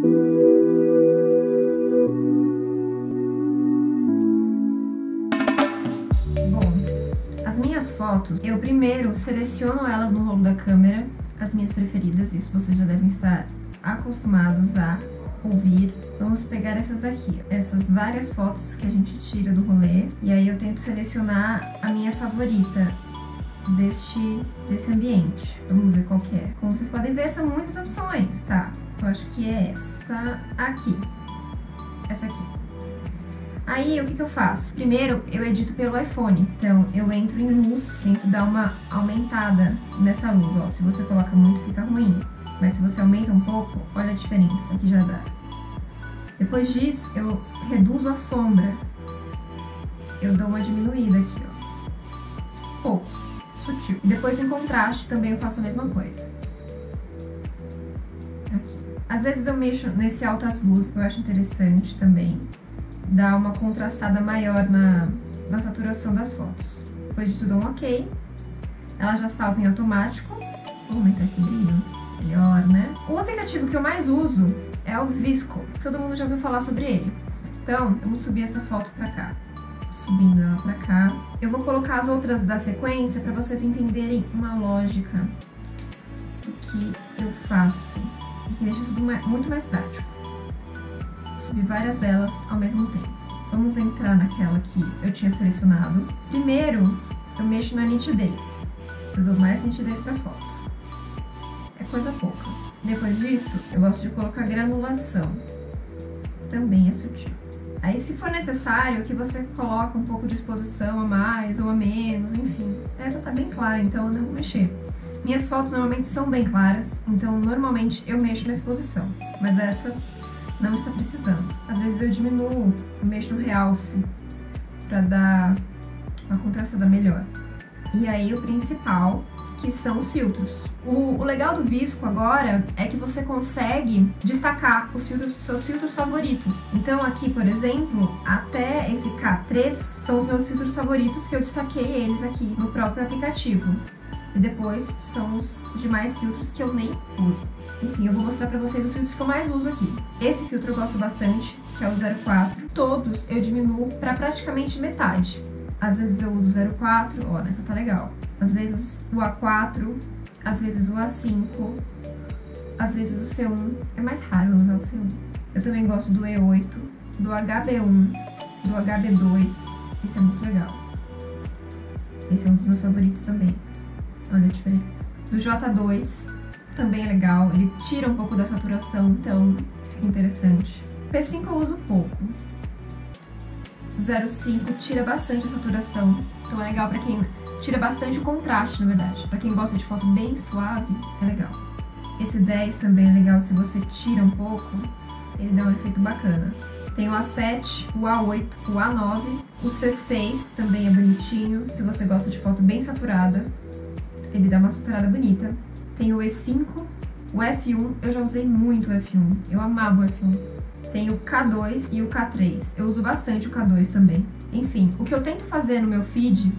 Bom, as minhas fotos, eu primeiro seleciono elas no rolo da câmera, as minhas preferidas, isso vocês já devem estar acostumados a ouvir. Vamos pegar essas aqui, essas várias fotos que a gente tira do rolê, e aí eu tento selecionar a minha favorita deste, desse ambiente. Vamos ver qual que é. Como vocês podem ver, são muitas opções, tá? Eu acho que é esta aqui, essa aqui. Aí, o que, que eu faço? Primeiro, eu edito pelo iPhone. Então, eu entro em luz, tento dar uma aumentada nessa luz. Ó, se você coloca muito, fica ruim. Mas se você aumenta um pouco, olha a diferença, aqui já dá. Depois disso, eu reduzo a sombra. Eu dou uma diminuída aqui, ó. Pouco, sutil. Depois em contraste também eu faço a mesma coisa. Às vezes eu mexo nesse altas luzes, eu acho interessante também. Dá uma contrastada maior na, na saturação das fotos. Depois disso, dou um ok. Ela já salva em automático. Vou aumentar esse brilho melhor, né? O aplicativo que eu mais uso é o Visco. Todo mundo já ouviu falar sobre ele. Então, vamos subir essa foto pra cá. Subindo ela pra cá. Eu vou colocar as outras da sequência pra vocês entenderem uma lógica do que eu faço. Que deixa tudo muito mais prático. Subir várias delas ao mesmo tempo. Vamos entrar naquela que eu tinha selecionado. Primeiro, eu mexo na nitidez. Eu dou mais nitidez pra foto coisa pouca. Depois disso, eu gosto de colocar granulação. Também é sutil. Aí, se for necessário, que você coloca um pouco de exposição a mais ou a menos, enfim. Essa tá bem clara, então eu não vou mexer. Minhas fotos normalmente são bem claras, então normalmente eu mexo na exposição. Mas essa não está precisando. Às vezes eu diminuo, eu mexo no realce para dar uma contrastada melhor. E aí o principal que são os filtros. O, o, legal do Visco agora é que você consegue destacar os filtros, seus filtros favoritos. Então aqui, por exemplo, até esse K3 são os meus filtros favoritos que eu destaquei eles aqui no próprio aplicativo. E depois são os demais filtros que eu nem uso. Enfim, eu vou mostrar pra vocês os filtros que eu mais uso aqui. Esse filtro eu gosto bastante, que é o 04. Todos eu diminuo pra praticamente metade. Às vezes eu uso 04, ó, nessa tá legal às vezes o A4, às vezes o A5, às vezes o C1. É mais raro usar o C1. Eu também gosto do E8, do HB1, do HB2. Esse é muito legal. Esse é um dos meus favoritos também. Olha a diferença. Do J2 também é legal. Ele tira um pouco da saturação, então fica interessante. P5 eu uso pouco. 05 tira bastante a saturação, então é legal pra quem tira bastante o contraste, na verdade. Pra quem gosta de foto bem suave, é legal. Esse 10 também é legal se você tira um pouco, ele dá um efeito bacana. Tem o A7, o A8, o A9, o C6 também é bonitinho, se você gosta de foto bem saturada, ele dá uma saturada bonita. Tem o E5, o F1, eu já usei muito o F1, eu amava o F1. Tem o K2 e o K3, eu uso bastante o K2 também. Enfim, o que eu tento fazer no meu feed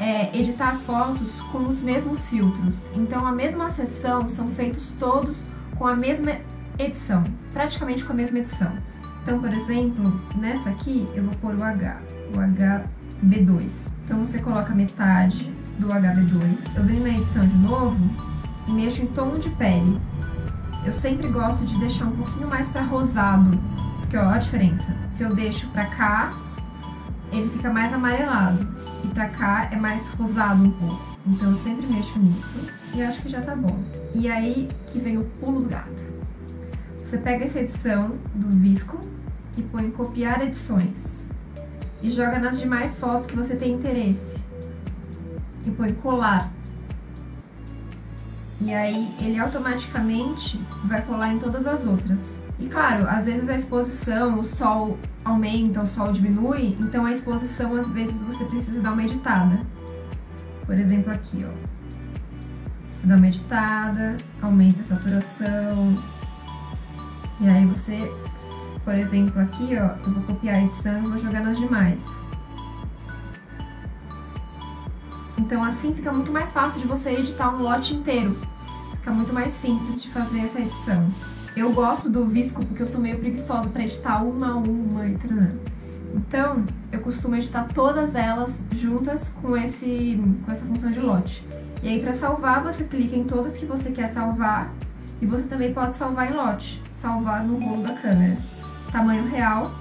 é, editar as fotos com os mesmos filtros. Então, a mesma sessão são feitos todos com a mesma edição, praticamente com a mesma edição. Então, por exemplo, nessa aqui eu vou pôr o H, o HB2. Então, você coloca metade do HB2. Eu venho na edição de novo e mexo em tom de pele. Eu sempre gosto de deixar um pouquinho mais para rosado, porque ó, a diferença. Se eu deixo para cá, ele fica mais amarelado e pra cá é mais rosado um pouco. Então eu sempre mexo nisso e acho que já tá bom. E aí que vem o pulo do gato. Você pega essa edição do Visco e põe copiar edições. E joga nas demais fotos que você tem interesse. E põe colar. E aí ele automaticamente vai colar em todas as outras. E claro, às vezes a exposição, o sol aumenta, o sol diminui, então a exposição às vezes você precisa dar uma editada. Por exemplo aqui, ó. Você dá uma editada, aumenta a saturação. E aí você, por exemplo aqui, ó, eu vou copiar a edição e vou jogar nas demais. Então assim fica muito mais fácil de você editar um lote inteiro. Fica muito mais simples de fazer essa edição. Eu gosto do visco porque eu sou meio preguiçosa pra editar uma a uma e. Então, eu costumo editar todas elas juntas com, esse, com essa função de lote. E aí, para salvar, você clica em todas que você quer salvar e você também pode salvar em lote, salvar no rolo da câmera. Tamanho real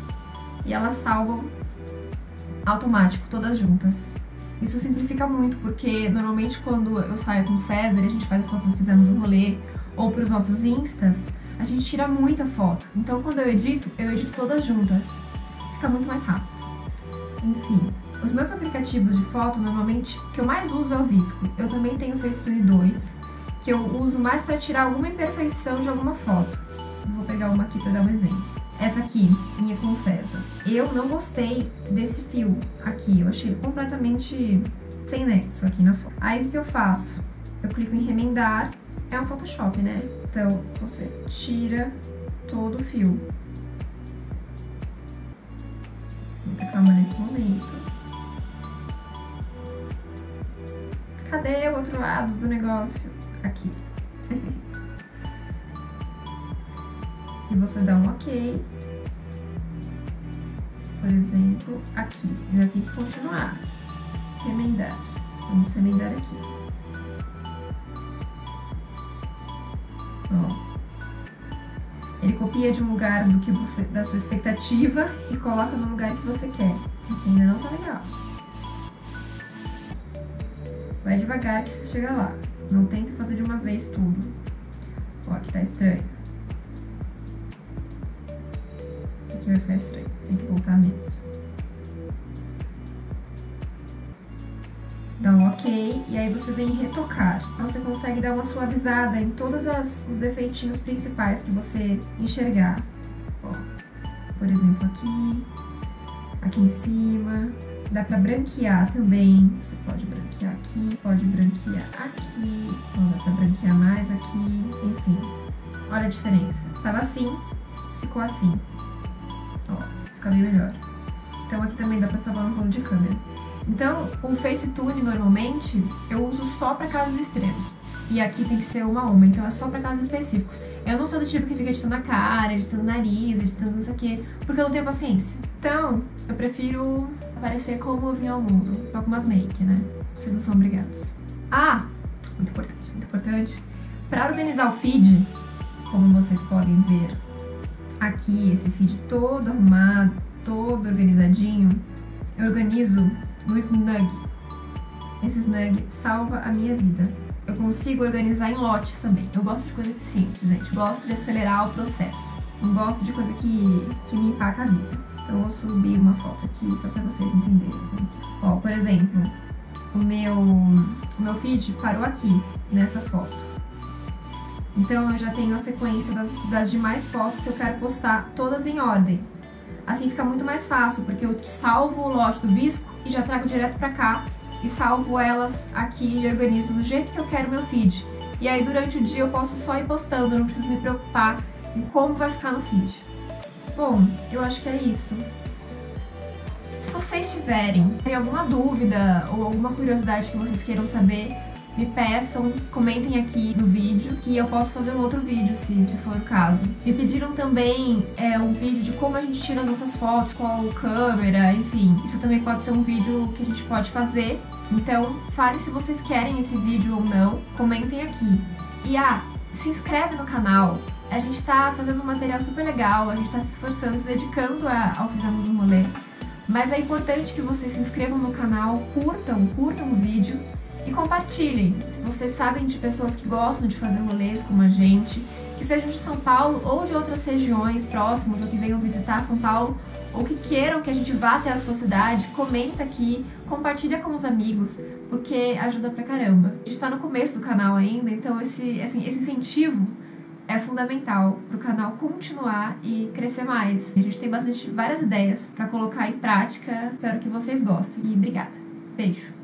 e elas salvam automático, todas juntas. Isso simplifica muito, porque normalmente quando eu saio com o César a gente faz as fotos do Fizemos um Rolê ou para os nossos instas, a gente tira muita foto. Então quando eu edito, eu edito todas juntas fica muito mais rápido. Enfim, os meus aplicativos de foto, normalmente, que eu mais uso é o Visco. Eu também tenho o Facetune 2, que eu uso mais para tirar alguma imperfeição de alguma foto. Vou pegar uma aqui para dar um exemplo. Essa aqui, minha com César. Eu não gostei desse fio aqui, eu achei completamente sem nexo aqui na foto. Aí o que eu faço? Eu clico em remendar, é um Photoshop, né? Então você tira todo o fio. muita calma nesse momento. Cadê o outro lado do negócio? Aqui. e você dá um ok. Por exemplo, aqui. Ainda tem que continuar. Remendar. Vamos remendar aqui. Ó. Ele copia de um lugar do que você, da sua expectativa e coloca no lugar que você quer. Ainda não tá legal. Vai devagar que você chega lá. Não tenta fazer de uma vez tudo. Ó, aqui tá estranho. Aqui vai ficar estranho. Tem que voltar menos. dá um ok, e aí você vem retocar. Você consegue dar uma suavizada em todos as, os defeitinhos principais que você enxergar. Ó, por exemplo, aqui, aqui em cima. Dá pra branquear também. Você pode branquear aqui, pode branquear aqui, ó, dá pra branquear mais aqui, enfim. Olha a diferença. Estava assim, ficou assim. Ó, fica bem melhor. Então aqui também dá pra salvar no rolo de câmera. Então, o Facetune, normalmente, eu uso só para casos extremos. E aqui tem que ser uma a uma, então é só para casos específicos. Eu não sou do tipo que fica editando a cara, editando o nariz, editando não sei o quê, porque eu não tenho paciência. Então, eu prefiro aparecer como eu vim ao mundo, só com umas make, né? Vocês não são obrigados. Ah, muito importante, muito importante. Para organizar o feed, como vocês podem ver aqui, esse feed todo arrumado, todo organizadinho, eu organizo no Snug. Esse Snug salva a minha vida. Eu consigo organizar em lotes também. Eu gosto de coisa eficiente, gente. Gosto de acelerar o processo. Não gosto de coisa que, que me empaca a vida. Então eu vou subir uma foto aqui só pra vocês entenderem. Ó, por exemplo, o meu, o meu feed parou aqui, nessa foto. Então eu já tenho a sequência das, das demais fotos que eu quero postar, todas em ordem. Assim fica muito mais fácil, porque eu salvo o lote do bisco e já trago direto pra cá e salvo elas aqui e organizo do jeito que eu quero meu feed. E aí durante o dia eu posso só ir postando, não preciso me preocupar em como vai ficar no feed. Bom, eu acho que é isso. Se vocês tiverem alguma dúvida ou alguma curiosidade que vocês queiram saber, me peçam, comentem aqui no vídeo, que eu posso fazer um outro vídeo, se, se for o caso. Me pediram também é, um vídeo de como a gente tira as nossas fotos, qual câmera, enfim. Isso também pode ser um vídeo que a gente pode fazer. Então, falem se vocês querem esse vídeo ou não, comentem aqui. E ah, se inscreve no canal. A gente tá fazendo um material super legal, a gente tá se esforçando, se dedicando a, ao Fizemos um Rolê. Mas é importante que vocês se inscrevam no canal, curtam, curtam o vídeo e compartilhem. Se vocês sabem de pessoas que gostam de fazer rolês como a gente, que sejam de São Paulo ou de outras regiões próximas, ou que venham visitar São Paulo, ou que queiram que a gente vá até a sua cidade, comenta aqui, compartilha com os amigos, porque ajuda pra caramba. A gente tá no começo do canal ainda, então esse, assim, esse incentivo é fundamental para o canal continuar e crescer mais. A gente tem bastante várias ideias para colocar em prática. Espero que vocês gostem. E obrigada. Beijo.